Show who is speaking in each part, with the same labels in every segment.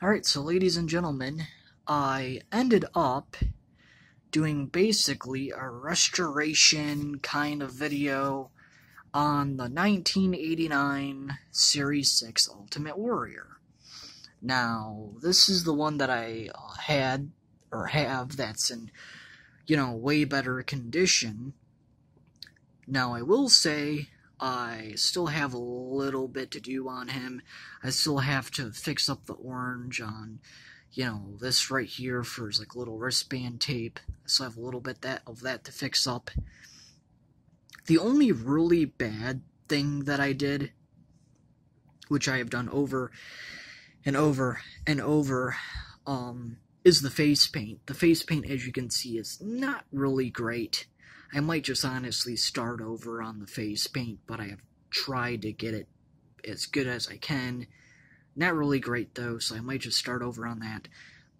Speaker 1: Alright, so ladies and gentlemen, I ended up doing basically a restoration kind of video on the 1989 Series 6 Ultimate Warrior. Now, this is the one that I uh, had, or have, that's in, you know, way better condition. Now, I will say, I still have a little bit to do on him. I still have to fix up the orange on, you know, this right here for his like little wristband tape. So I still have a little bit that of that to fix up. The only really bad thing that I did, which I have done over and over and over, um, is the face paint. The face paint, as you can see, is not really great. I might just honestly start over on the face paint, but I have tried to get it as good as I can. Not really great though, so I might just start over on that.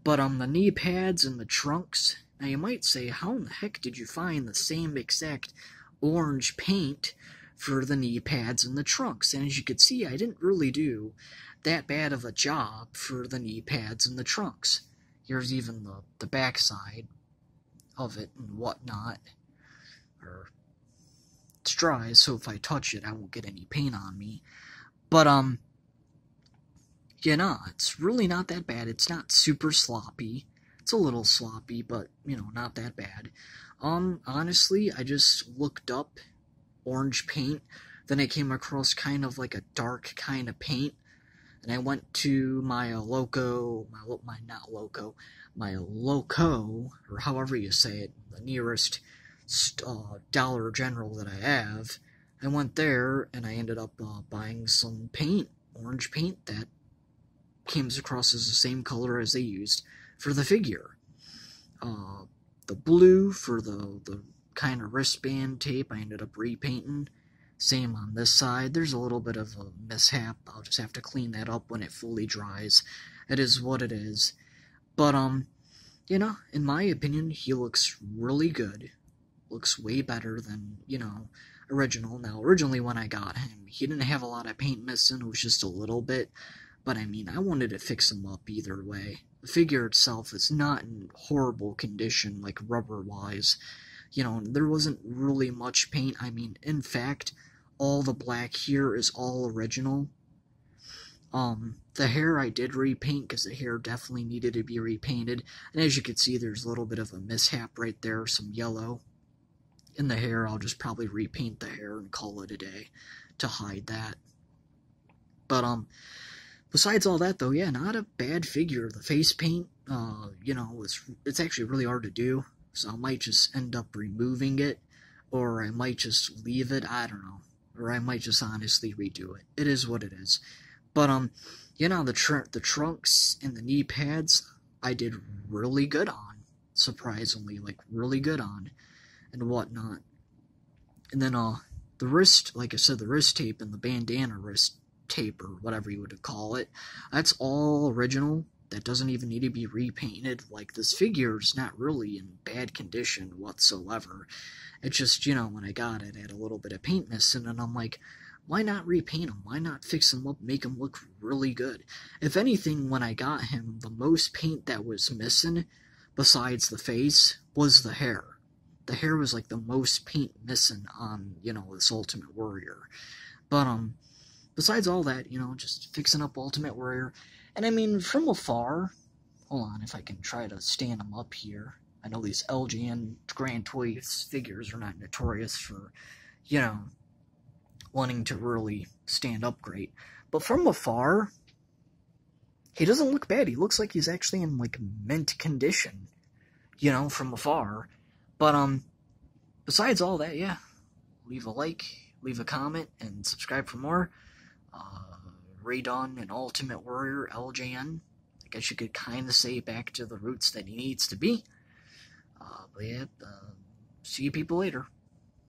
Speaker 1: But on the knee pads and the trunks, now you might say, how in the heck did you find the same exact orange paint for the knee pads and the trunks? And as you can see, I didn't really do that bad of a job for the knee pads and the trunks. Here's even the, the backside of it and whatnot or it's dry, so if I touch it, I won't get any paint on me. But, um, yeah, no, it's really not that bad. It's not super sloppy. It's a little sloppy, but, you know, not that bad. Um, honestly, I just looked up orange paint, then I came across kind of like a dark kind of paint, and I went to my loco, my, my, not loco, my loco, or however you say it, the nearest uh, Dollar General that I have. I went there and I ended up uh, buying some paint, orange paint that came across as the same color as they used for the figure. Uh, the blue for the, the kind of wristband tape I ended up repainting. Same on this side. There's a little bit of a mishap. I'll just have to clean that up when it fully dries. It is what it is. But, um, you know, in my opinion, he looks really good looks way better than, you know, original. Now, originally when I got him, he didn't have a lot of paint missing, it was just a little bit. But I mean, I wanted to fix him up either way. The figure itself is not in horrible condition, like rubber-wise. You know, there wasn't really much paint. I mean, in fact, all the black here is all original. Um, the hair I did repaint because the hair definitely needed to be repainted. And as you can see, there's a little bit of a mishap right there, some yellow in the hair, I'll just probably repaint the hair and call it a day to hide that. But, um, besides all that, though, yeah, not a bad figure. The face paint, uh, you know, it's, it's actually really hard to do, so I might just end up removing it, or I might just leave it, I don't know. Or I might just honestly redo it. It is what it is. But, um, you know, the, tr the trunks and the knee pads, I did really good on. Surprisingly, like, really good on and whatnot. And then uh the wrist, like I said, the wrist tape and the bandana wrist tape or whatever you would call it, that's all original. That doesn't even need to be repainted. Like this figure is not really in bad condition whatsoever. It's just, you know, when I got it, it had a little bit of paint missing, and I'm like, why not repaint him? Why not fix him up, make him look really good? If anything, when I got him, the most paint that was missing, besides the face, was the hair the hair was like the most paint missing on, you know, this Ultimate Warrior. But, um, besides all that, you know, just fixing up Ultimate Warrior. And I mean, from afar, hold on, if I can try to stand them up here. I know these LJN Grand Toys figures are not notorious for, you know, wanting to really stand up great. But from afar, he doesn't look bad. He looks like he's actually in, like, mint condition, you know, from afar. But, um, besides all that, yeah, leave a like, leave a comment, and subscribe for more. Uh, Raydon and Ultimate Warrior LJN. I guess you could kind of say back to the roots that he needs to be. Uh, but yeah, uh, see you people later.